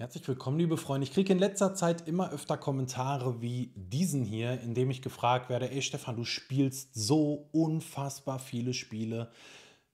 Herzlich willkommen, liebe Freunde. Ich kriege in letzter Zeit immer öfter Kommentare wie diesen hier, in dem ich gefragt werde, ey Stefan, du spielst so unfassbar viele Spiele.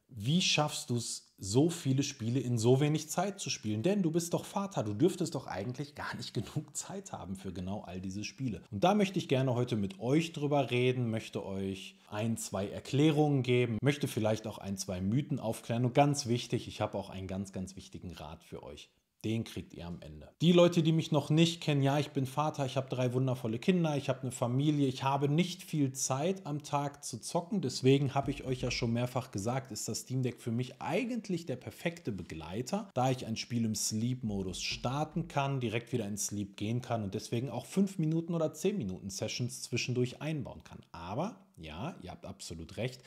Wie schaffst du es, so viele Spiele in so wenig Zeit zu spielen? Denn du bist doch Vater, du dürftest doch eigentlich gar nicht genug Zeit haben für genau all diese Spiele. Und da möchte ich gerne heute mit euch drüber reden, möchte euch ein, zwei Erklärungen geben, möchte vielleicht auch ein, zwei Mythen aufklären. Und ganz wichtig, ich habe auch einen ganz, ganz wichtigen Rat für euch den kriegt ihr am Ende. Die Leute, die mich noch nicht kennen, ja, ich bin Vater, ich habe drei wundervolle Kinder, ich habe eine Familie, ich habe nicht viel Zeit am Tag zu zocken. Deswegen habe ich euch ja schon mehrfach gesagt, ist das Steam Deck für mich eigentlich der perfekte Begleiter, da ich ein Spiel im Sleep-Modus starten kann, direkt wieder in Sleep gehen kann und deswegen auch 5 Minuten oder 10 Minuten Sessions zwischendurch einbauen kann. Aber, ja, ihr habt absolut recht,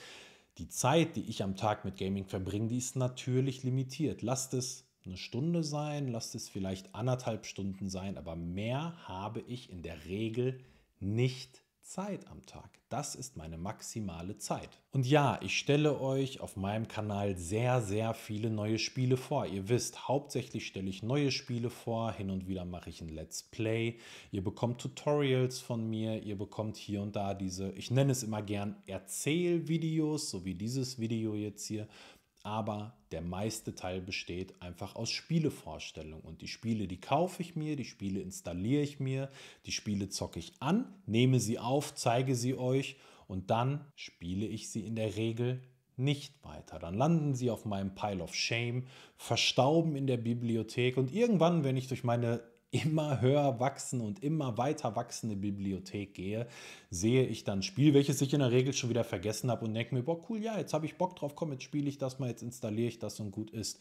die Zeit, die ich am Tag mit Gaming verbringe, die ist natürlich limitiert. Lasst es eine Stunde sein, lasst es vielleicht anderthalb Stunden sein, aber mehr habe ich in der Regel nicht Zeit am Tag. Das ist meine maximale Zeit. Und ja, ich stelle euch auf meinem Kanal sehr, sehr viele neue Spiele vor. Ihr wisst, hauptsächlich stelle ich neue Spiele vor. Hin und wieder mache ich ein Let's Play. Ihr bekommt Tutorials von mir. Ihr bekommt hier und da diese, ich nenne es immer gern Erzählvideos, so wie dieses Video jetzt hier aber der meiste Teil besteht einfach aus Spielevorstellungen. Und die Spiele, die kaufe ich mir, die Spiele installiere ich mir, die Spiele zocke ich an, nehme sie auf, zeige sie euch und dann spiele ich sie in der Regel nicht weiter. Dann landen sie auf meinem Pile of Shame, verstauben in der Bibliothek und irgendwann, wenn ich durch meine immer höher wachsen und immer weiter wachsende Bibliothek gehe, sehe ich dann ein Spiel, welches ich in der Regel schon wieder vergessen habe und denke mir, boah, cool, ja, jetzt habe ich Bock drauf, komm, jetzt spiele ich das mal, jetzt installiere ich das und gut ist.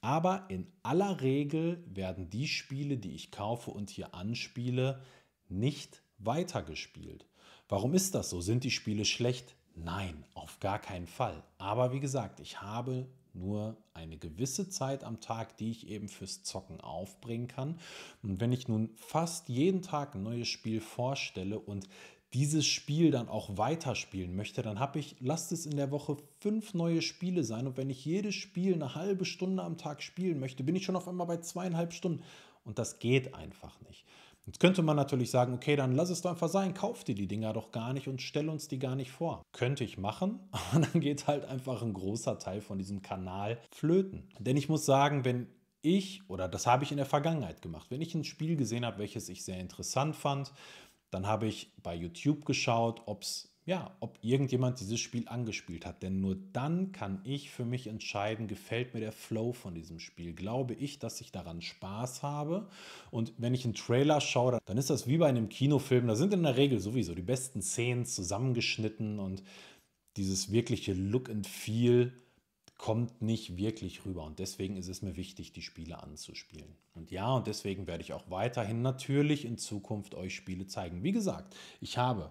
Aber in aller Regel werden die Spiele, die ich kaufe und hier anspiele, nicht weitergespielt. Warum ist das so? Sind die Spiele schlecht? Nein, auf gar keinen Fall. Aber wie gesagt, ich habe nur eine gewisse Zeit am Tag, die ich eben fürs Zocken aufbringen kann. Und wenn ich nun fast jeden Tag ein neues Spiel vorstelle und dieses Spiel dann auch weiterspielen möchte, dann habe ich, lasst es in der Woche fünf neue Spiele sein. Und wenn ich jedes Spiel eine halbe Stunde am Tag spielen möchte, bin ich schon auf einmal bei zweieinhalb Stunden. Und das geht einfach nicht. Jetzt könnte man natürlich sagen, okay, dann lass es doch einfach sein, kauf dir die Dinger doch gar nicht und stell uns die gar nicht vor. Könnte ich machen, aber dann geht halt einfach ein großer Teil von diesem Kanal flöten. Denn ich muss sagen, wenn ich, oder das habe ich in der Vergangenheit gemacht, wenn ich ein Spiel gesehen habe, welches ich sehr interessant fand, dann habe ich bei YouTube geschaut, ob es ja, ob irgendjemand dieses Spiel angespielt hat. Denn nur dann kann ich für mich entscheiden, gefällt mir der Flow von diesem Spiel. Glaube ich, dass ich daran Spaß habe. Und wenn ich einen Trailer schaue, dann ist das wie bei einem Kinofilm. Da sind in der Regel sowieso die besten Szenen zusammengeschnitten und dieses wirkliche Look and Feel kommt nicht wirklich rüber. Und deswegen ist es mir wichtig, die Spiele anzuspielen. Und ja, und deswegen werde ich auch weiterhin natürlich in Zukunft euch Spiele zeigen. Wie gesagt, ich habe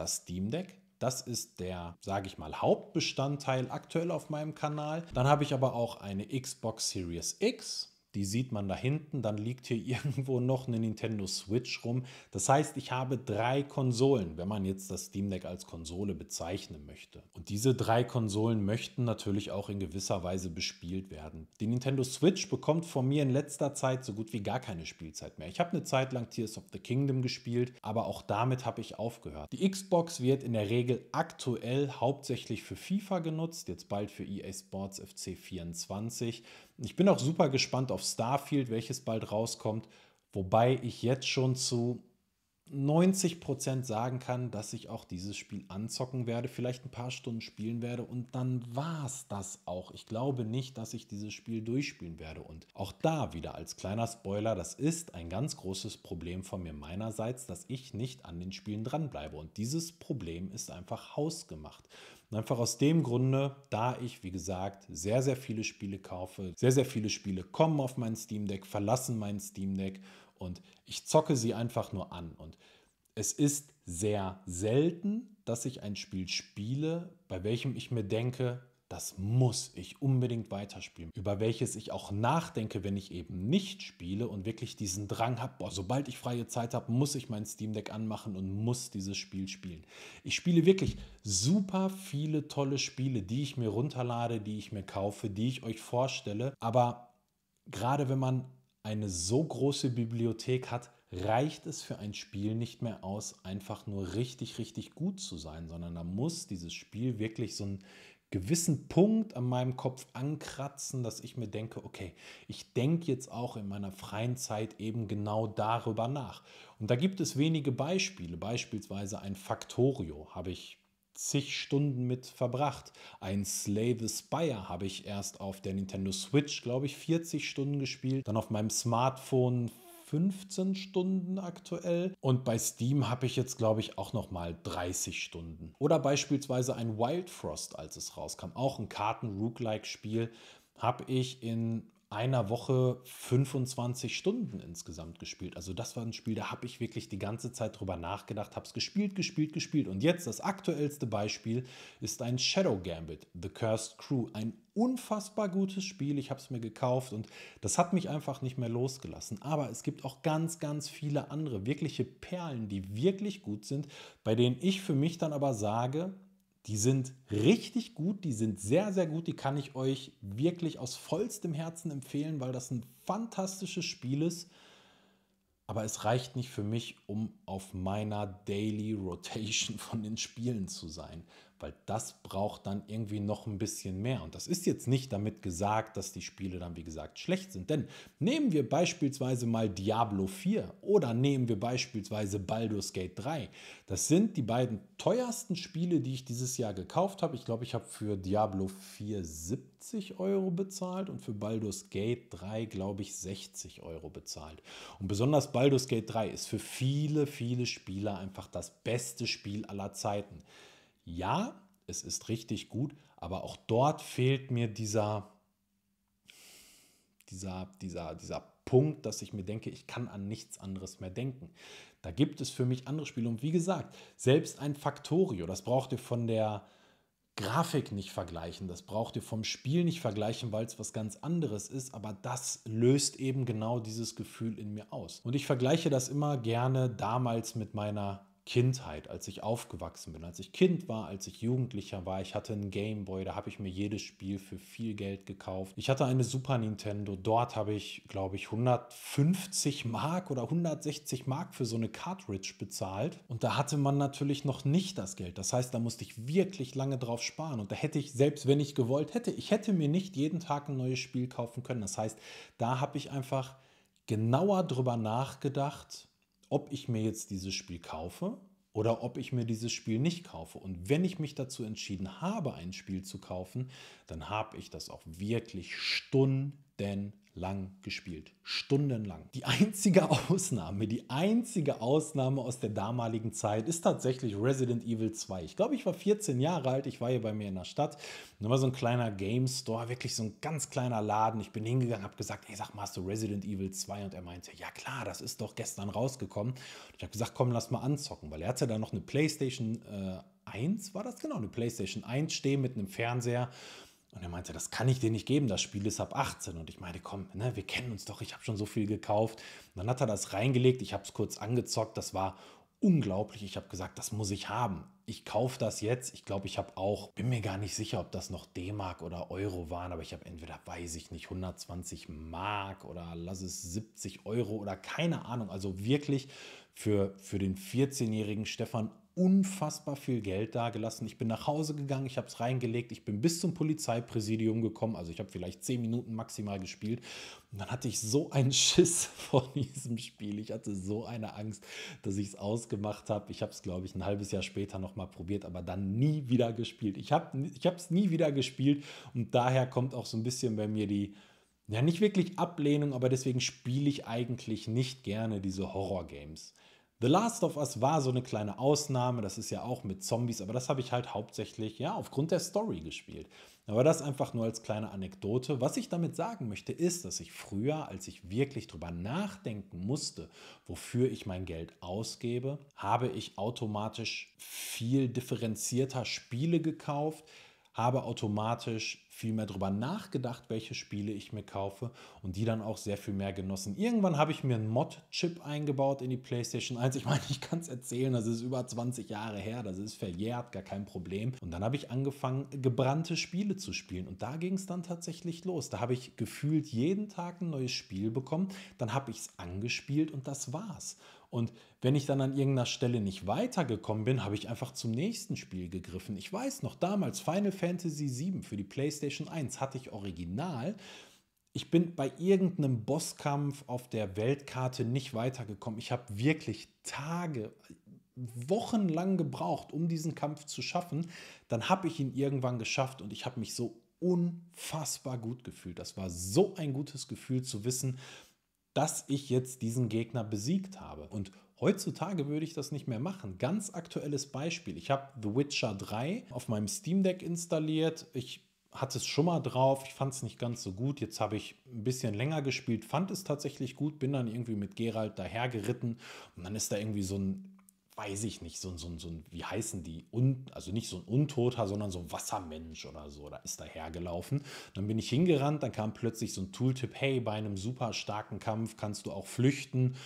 das Steam Deck. Das ist der, sage ich mal, Hauptbestandteil aktuell auf meinem Kanal. Dann habe ich aber auch eine Xbox Series X die sieht man da hinten. Dann liegt hier irgendwo noch eine Nintendo Switch rum. Das heißt, ich habe drei Konsolen, wenn man jetzt das Steam Deck als Konsole bezeichnen möchte. Und diese drei Konsolen möchten natürlich auch in gewisser Weise bespielt werden. Die Nintendo Switch bekommt von mir in letzter Zeit so gut wie gar keine Spielzeit mehr. Ich habe eine Zeit lang Tears of the Kingdom gespielt, aber auch damit habe ich aufgehört. Die Xbox wird in der Regel aktuell hauptsächlich für FIFA genutzt, jetzt bald für EA Sports FC 24. Ich bin auch super gespannt auf Starfield, welches bald rauskommt, wobei ich jetzt schon zu 90 Prozent sagen kann, dass ich auch dieses Spiel anzocken werde, vielleicht ein paar Stunden spielen werde und dann war es das auch. Ich glaube nicht, dass ich dieses Spiel durchspielen werde. Und auch da wieder als kleiner Spoiler, das ist ein ganz großes Problem von mir meinerseits, dass ich nicht an den Spielen dranbleibe. Und dieses Problem ist einfach hausgemacht. Und einfach aus dem Grunde, da ich, wie gesagt, sehr, sehr viele Spiele kaufe, sehr, sehr viele Spiele kommen auf mein Steam Deck, verlassen mein Steam Deck und ich zocke sie einfach nur an. Und es ist sehr selten, dass ich ein Spiel spiele, bei welchem ich mir denke, das muss ich unbedingt weiterspielen. Über welches ich auch nachdenke, wenn ich eben nicht spiele und wirklich diesen Drang habe, sobald ich freie Zeit habe, muss ich mein Steam Deck anmachen und muss dieses Spiel spielen. Ich spiele wirklich super viele tolle Spiele, die ich mir runterlade, die ich mir kaufe, die ich euch vorstelle. Aber gerade wenn man eine so große Bibliothek hat, reicht es für ein Spiel nicht mehr aus, einfach nur richtig, richtig gut zu sein, sondern da muss dieses Spiel wirklich so einen gewissen Punkt an meinem Kopf ankratzen, dass ich mir denke, okay, ich denke jetzt auch in meiner freien Zeit eben genau darüber nach. Und da gibt es wenige Beispiele, beispielsweise ein Factorio habe ich zig Stunden mit verbracht. Ein Slay the Spire habe ich erst auf der Nintendo Switch, glaube ich, 40 Stunden gespielt. Dann auf meinem Smartphone 15 Stunden aktuell. Und bei Steam habe ich jetzt, glaube ich, auch noch mal 30 Stunden. Oder beispielsweise ein Wild Frost, als es rauskam. Auch ein Karten-Rook-like-Spiel habe ich in einer Woche 25 Stunden insgesamt gespielt. Also das war ein Spiel, da habe ich wirklich die ganze Zeit drüber nachgedacht, habe es gespielt, gespielt, gespielt. Und jetzt das aktuellste Beispiel ist ein Shadow Gambit, The Cursed Crew. Ein unfassbar gutes Spiel. Ich habe es mir gekauft und das hat mich einfach nicht mehr losgelassen. Aber es gibt auch ganz, ganz viele andere wirkliche Perlen, die wirklich gut sind, bei denen ich für mich dann aber sage, die sind richtig gut, die sind sehr, sehr gut. Die kann ich euch wirklich aus vollstem Herzen empfehlen, weil das ein fantastisches Spiel ist. Aber es reicht nicht für mich, um auf meiner Daily Rotation von den Spielen zu sein weil das braucht dann irgendwie noch ein bisschen mehr. Und das ist jetzt nicht damit gesagt, dass die Spiele dann, wie gesagt, schlecht sind. Denn nehmen wir beispielsweise mal Diablo 4 oder nehmen wir beispielsweise Baldur's Gate 3. Das sind die beiden teuersten Spiele, die ich dieses Jahr gekauft habe. Ich glaube, ich habe für Diablo 4 70 Euro bezahlt und für Baldur's Gate 3, glaube ich, 60 Euro bezahlt. Und besonders Baldur's Gate 3 ist für viele, viele Spieler einfach das beste Spiel aller Zeiten ja, es ist richtig gut, aber auch dort fehlt mir dieser, dieser, dieser, dieser Punkt, dass ich mir denke, ich kann an nichts anderes mehr denken. Da gibt es für mich andere Spiele. Und wie gesagt, selbst ein Factorio, das braucht ihr von der Grafik nicht vergleichen, das braucht ihr vom Spiel nicht vergleichen, weil es was ganz anderes ist, aber das löst eben genau dieses Gefühl in mir aus. Und ich vergleiche das immer gerne damals mit meiner Kindheit, als ich aufgewachsen bin, als ich Kind war, als ich Jugendlicher war. Ich hatte einen Gameboy, da habe ich mir jedes Spiel für viel Geld gekauft. Ich hatte eine Super Nintendo, dort habe ich, glaube ich, 150 Mark oder 160 Mark für so eine Cartridge bezahlt. Und da hatte man natürlich noch nicht das Geld. Das heißt, da musste ich wirklich lange drauf sparen. Und da hätte ich, selbst wenn ich gewollt hätte, ich hätte mir nicht jeden Tag ein neues Spiel kaufen können. Das heißt, da habe ich einfach genauer drüber nachgedacht, ob ich mir jetzt dieses Spiel kaufe oder ob ich mir dieses Spiel nicht kaufe. Und wenn ich mich dazu entschieden habe, ein Spiel zu kaufen, dann habe ich das auch wirklich Stunden lang gespielt. Stundenlang. Die einzige Ausnahme, die einzige Ausnahme aus der damaligen Zeit ist tatsächlich Resident Evil 2. Ich glaube, ich war 14 Jahre alt, ich war hier bei mir in der Stadt. Da war so ein kleiner Game Store, wirklich so ein ganz kleiner Laden. Ich bin hingegangen, habe gesagt, ey, sag mal, hast du Resident Evil 2? Und er meinte, ja klar, das ist doch gestern rausgekommen. Und ich habe gesagt, komm, lass mal anzocken, weil er hatte da noch eine Playstation äh, 1, war das genau, eine Playstation 1 stehen mit einem Fernseher. Und er meinte, das kann ich dir nicht geben, das Spiel ist ab 18. Und ich meinte, komm, ne, wir kennen uns doch, ich habe schon so viel gekauft. Und dann hat er das reingelegt, ich habe es kurz angezockt, das war unglaublich. Ich habe gesagt, das muss ich haben. Ich kaufe das jetzt. Ich glaube, ich habe auch, bin mir gar nicht sicher, ob das noch D-Mark oder Euro waren, aber ich habe entweder, weiß ich nicht, 120 Mark oder lass es 70 Euro oder keine Ahnung. Also wirklich für, für den 14-jährigen Stefan unfassbar viel Geld dagelassen. Ich bin nach Hause gegangen, ich habe es reingelegt, ich bin bis zum Polizeipräsidium gekommen. Also ich habe vielleicht zehn Minuten maximal gespielt. Und dann hatte ich so einen Schiss vor diesem Spiel. Ich hatte so eine Angst, dass ich es ausgemacht habe. Ich habe es, glaube ich, ein halbes Jahr später nochmal probiert, aber dann nie wieder gespielt. Ich habe es nie wieder gespielt und daher kommt auch so ein bisschen bei mir die, ja, nicht wirklich Ablehnung, aber deswegen spiele ich eigentlich nicht gerne diese Horror-Games. The Last of Us war so eine kleine Ausnahme, das ist ja auch mit Zombies, aber das habe ich halt hauptsächlich ja aufgrund der Story gespielt. Aber das einfach nur als kleine Anekdote. Was ich damit sagen möchte, ist, dass ich früher, als ich wirklich drüber nachdenken musste, wofür ich mein Geld ausgebe, habe ich automatisch viel differenzierter Spiele gekauft, habe automatisch viel mehr darüber nachgedacht, welche Spiele ich mir kaufe und die dann auch sehr viel mehr genossen. Irgendwann habe ich mir einen Mod-Chip eingebaut in die PlayStation 1. Ich meine, ich kann es erzählen, das ist über 20 Jahre her, das ist verjährt, gar kein Problem. Und dann habe ich angefangen, gebrannte Spiele zu spielen und da ging es dann tatsächlich los. Da habe ich gefühlt jeden Tag ein neues Spiel bekommen, dann habe ich es angespielt und das war's. Und wenn ich dann an irgendeiner Stelle nicht weitergekommen bin, habe ich einfach zum nächsten Spiel gegriffen. Ich weiß noch, damals Final Fantasy VII für die PlayStation 1 hatte ich original. Ich bin bei irgendeinem Bosskampf auf der Weltkarte nicht weitergekommen. Ich habe wirklich Tage, wochenlang gebraucht, um diesen Kampf zu schaffen. Dann habe ich ihn irgendwann geschafft und ich habe mich so unfassbar gut gefühlt. Das war so ein gutes Gefühl zu wissen, dass ich jetzt diesen Gegner besiegt habe. Und heutzutage würde ich das nicht mehr machen. Ganz aktuelles Beispiel. Ich habe The Witcher 3 auf meinem Steam Deck installiert. Ich hatte es schon mal drauf, ich fand es nicht ganz so gut. Jetzt habe ich ein bisschen länger gespielt, fand es tatsächlich gut, bin dann irgendwie mit Geralt dahergeritten und dann ist da irgendwie so ein weiß ich nicht, so, so, so wie heißen die? Un, also nicht so ein Untoter, sondern so ein Wassermensch oder so. Da ist da hergelaufen. Dann bin ich hingerannt, dann kam plötzlich so ein Tooltip, hey, bei einem super starken Kampf kannst du auch flüchten.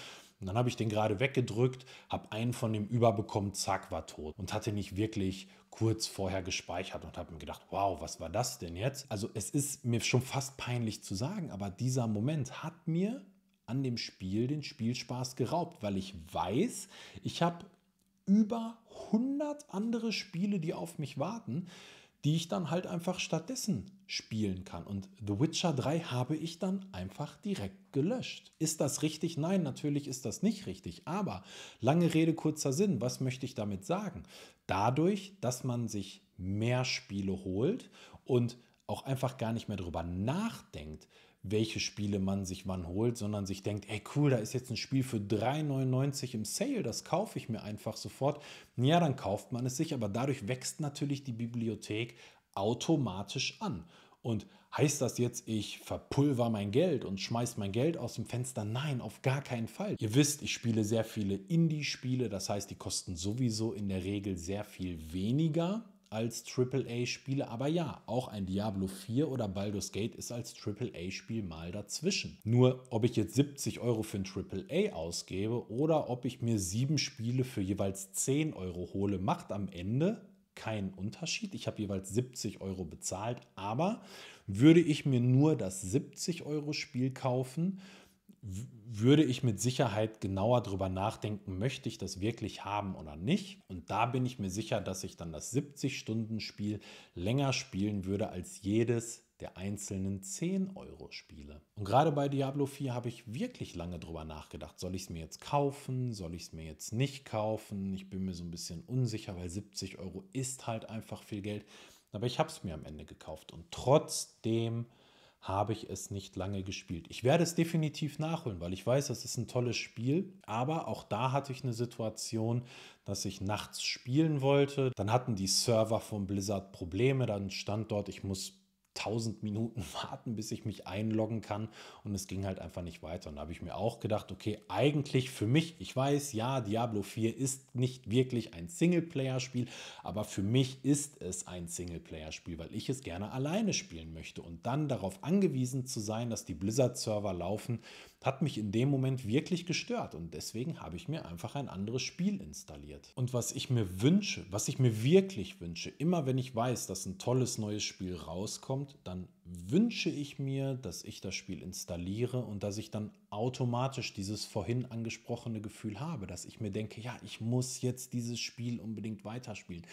Und dann habe ich den gerade weggedrückt, habe einen von dem überbekommen, zack, war tot. Und hatte nicht wirklich kurz vorher gespeichert und habe mir gedacht, wow, was war das denn jetzt? Also es ist mir schon fast peinlich zu sagen, aber dieser Moment hat mir an dem Spiel den Spielspaß geraubt, weil ich weiß, ich habe über 100 andere Spiele, die auf mich warten, die ich dann halt einfach stattdessen spielen kann. Und The Witcher 3 habe ich dann einfach direkt gelöscht. Ist das richtig? Nein, natürlich ist das nicht richtig. Aber lange Rede, kurzer Sinn, was möchte ich damit sagen? Dadurch, dass man sich mehr Spiele holt und auch einfach gar nicht mehr darüber nachdenkt, welche Spiele man sich wann holt, sondern sich denkt, ey cool, da ist jetzt ein Spiel für 3,99 im Sale, das kaufe ich mir einfach sofort. Ja, dann kauft man es sich, aber dadurch wächst natürlich die Bibliothek automatisch an. Und heißt das jetzt, ich verpulver mein Geld und schmeiß mein Geld aus dem Fenster? Nein, auf gar keinen Fall. Ihr wisst, ich spiele sehr viele Indie-Spiele, das heißt, die kosten sowieso in der Regel sehr viel weniger als AAA-Spiele, aber ja, auch ein Diablo 4 oder Baldur's Gate ist als AAA-Spiel mal dazwischen. Nur, ob ich jetzt 70 Euro für ein AAA ausgebe oder ob ich mir sieben Spiele für jeweils 10 Euro hole, macht am Ende keinen Unterschied. Ich habe jeweils 70 Euro bezahlt, aber würde ich mir nur das 70 Euro Spiel kaufen, würde ich mit Sicherheit genauer darüber nachdenken, möchte ich das wirklich haben oder nicht. Und da bin ich mir sicher, dass ich dann das 70-Stunden-Spiel länger spielen würde als jedes der einzelnen 10-Euro-Spiele. Und gerade bei Diablo 4 habe ich wirklich lange darüber nachgedacht. Soll ich es mir jetzt kaufen? Soll ich es mir jetzt nicht kaufen? Ich bin mir so ein bisschen unsicher, weil 70 Euro ist halt einfach viel Geld. Aber ich habe es mir am Ende gekauft. Und trotzdem habe ich es nicht lange gespielt. Ich werde es definitiv nachholen, weil ich weiß, es ist ein tolles Spiel. Aber auch da hatte ich eine Situation, dass ich nachts spielen wollte. Dann hatten die Server von Blizzard Probleme. Dann stand dort, ich muss 1000 Minuten warten, bis ich mich einloggen kann und es ging halt einfach nicht weiter. Und da habe ich mir auch gedacht, okay, eigentlich für mich, ich weiß, ja, Diablo 4 ist nicht wirklich ein Singleplayer-Spiel, aber für mich ist es ein Singleplayer-Spiel, weil ich es gerne alleine spielen möchte. Und dann darauf angewiesen zu sein, dass die Blizzard-Server laufen, hat mich in dem Moment wirklich gestört und deswegen habe ich mir einfach ein anderes Spiel installiert. Und was ich mir wünsche, was ich mir wirklich wünsche, immer wenn ich weiß, dass ein tolles neues Spiel rauskommt, dann wünsche ich mir, dass ich das Spiel installiere und dass ich dann automatisch dieses vorhin angesprochene Gefühl habe, dass ich mir denke, ja, ich muss jetzt dieses Spiel unbedingt weiterspielen.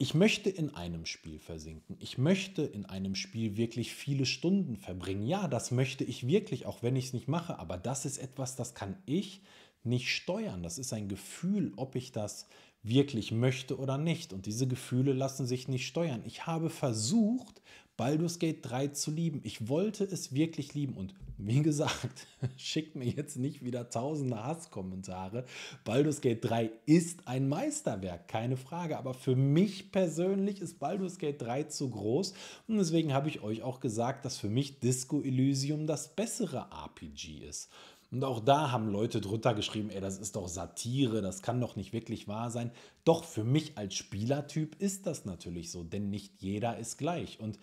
Ich möchte in einem Spiel versinken. Ich möchte in einem Spiel wirklich viele Stunden verbringen. Ja, das möchte ich wirklich, auch wenn ich es nicht mache. Aber das ist etwas, das kann ich nicht steuern. Das ist ein Gefühl, ob ich das wirklich möchte oder nicht. Und diese Gefühle lassen sich nicht steuern. Ich habe versucht, Baldur's Gate 3 zu lieben. Ich wollte es wirklich lieben und wie gesagt, schickt mir jetzt nicht wieder tausende Hasskommentare. Baldur's Gate 3 ist ein Meisterwerk, keine Frage, aber für mich persönlich ist Baldur's Gate 3 zu groß und deswegen habe ich euch auch gesagt, dass für mich Disco Elysium das bessere RPG ist. Und auch da haben Leute drunter geschrieben, ey, das ist doch Satire, das kann doch nicht wirklich wahr sein. Doch für mich als Spielertyp ist das natürlich so, denn nicht jeder ist gleich. Und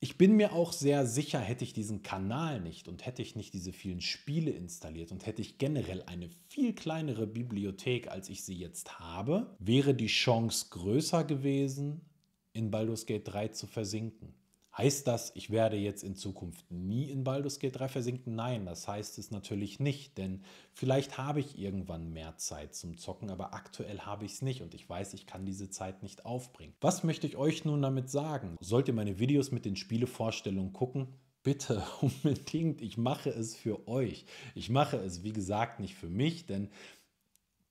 Ich bin mir auch sehr sicher, hätte ich diesen Kanal nicht und hätte ich nicht diese vielen Spiele installiert und hätte ich generell eine viel kleinere Bibliothek, als ich sie jetzt habe, wäre die Chance größer gewesen, in Baldur's Gate 3 zu versinken. Heißt das, ich werde jetzt in Zukunft nie in Baldur's Gate 3 versinken? Nein, das heißt es natürlich nicht, denn vielleicht habe ich irgendwann mehr Zeit zum Zocken, aber aktuell habe ich es nicht und ich weiß, ich kann diese Zeit nicht aufbringen. Was möchte ich euch nun damit sagen? Sollt ihr meine Videos mit den Spielevorstellungen gucken? Bitte unbedingt, ich mache es für euch. Ich mache es, wie gesagt, nicht für mich, denn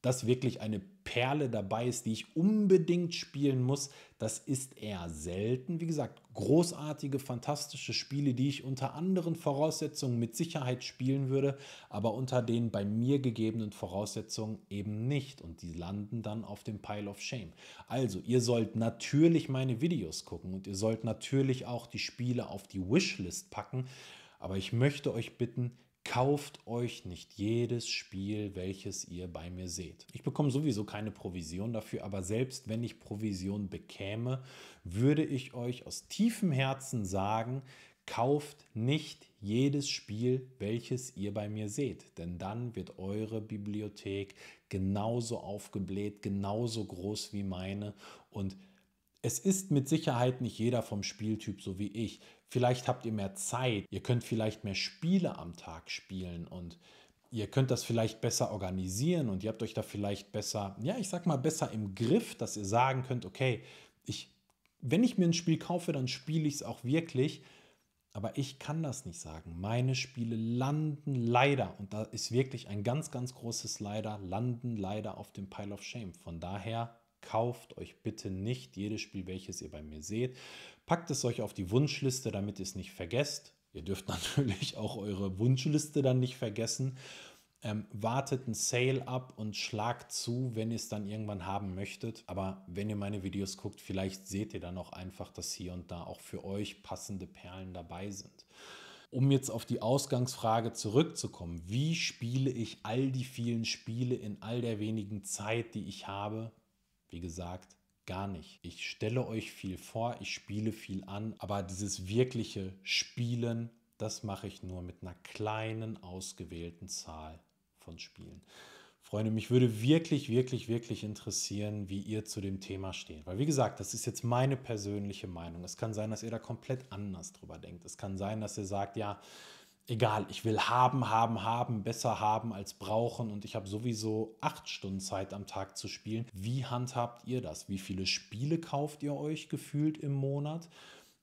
dass wirklich eine Perle dabei ist, die ich unbedingt spielen muss, das ist eher selten. Wie gesagt, großartige, fantastische Spiele, die ich unter anderen Voraussetzungen mit Sicherheit spielen würde, aber unter den bei mir gegebenen Voraussetzungen eben nicht. Und die landen dann auf dem Pile of Shame. Also, ihr sollt natürlich meine Videos gucken und ihr sollt natürlich auch die Spiele auf die Wishlist packen. Aber ich möchte euch bitten, Kauft euch nicht jedes Spiel, welches ihr bei mir seht. Ich bekomme sowieso keine Provision dafür, aber selbst wenn ich Provision bekäme, würde ich euch aus tiefem Herzen sagen, kauft nicht jedes Spiel, welches ihr bei mir seht, denn dann wird eure Bibliothek genauso aufgebläht, genauso groß wie meine und es ist mit Sicherheit nicht jeder vom Spieltyp so wie ich. Vielleicht habt ihr mehr Zeit, ihr könnt vielleicht mehr Spiele am Tag spielen und ihr könnt das vielleicht besser organisieren und ihr habt euch da vielleicht besser, ja, ich sag mal, besser im Griff, dass ihr sagen könnt, okay, ich, wenn ich mir ein Spiel kaufe, dann spiele ich es auch wirklich. Aber ich kann das nicht sagen. Meine Spiele landen leider, und da ist wirklich ein ganz, ganz großes Leider, landen leider auf dem Pile of Shame. Von daher kauft euch bitte nicht jedes Spiel, welches ihr bei mir seht. Packt es euch auf die Wunschliste, damit ihr es nicht vergesst. Ihr dürft natürlich auch eure Wunschliste dann nicht vergessen. Ähm, wartet ein Sale ab und schlagt zu, wenn ihr es dann irgendwann haben möchtet. Aber wenn ihr meine Videos guckt, vielleicht seht ihr dann auch einfach, dass hier und da auch für euch passende Perlen dabei sind. Um jetzt auf die Ausgangsfrage zurückzukommen, wie spiele ich all die vielen Spiele in all der wenigen Zeit, die ich habe? Wie gesagt, gar nicht. Ich stelle euch viel vor, ich spiele viel an, aber dieses wirkliche Spielen, das mache ich nur mit einer kleinen ausgewählten Zahl von Spielen. Freunde, mich würde wirklich, wirklich, wirklich interessieren, wie ihr zu dem Thema steht. Weil, wie gesagt, das ist jetzt meine persönliche Meinung. Es kann sein, dass ihr da komplett anders drüber denkt. Es kann sein, dass ihr sagt, ja, egal, ich will haben, haben, haben, besser haben als brauchen und ich habe sowieso acht Stunden Zeit am Tag zu spielen. Wie handhabt ihr das? Wie viele Spiele kauft ihr euch gefühlt im Monat?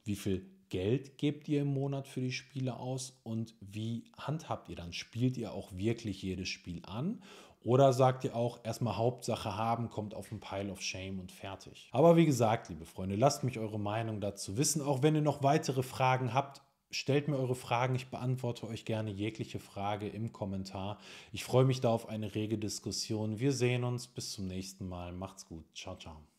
Wie viel Geld gebt ihr im Monat für die Spiele aus und wie handhabt ihr dann? Spielt ihr auch wirklich jedes Spiel an oder sagt ihr auch erstmal Hauptsache haben, kommt auf ein Pile of Shame und fertig? Aber wie gesagt, liebe Freunde, lasst mich eure Meinung dazu wissen. Auch wenn ihr noch weitere Fragen habt, stellt mir eure Fragen. Ich beantworte euch gerne jegliche Frage im Kommentar. Ich freue mich da auf eine rege Diskussion. Wir sehen uns. Bis zum nächsten Mal. Macht's gut. Ciao, ciao.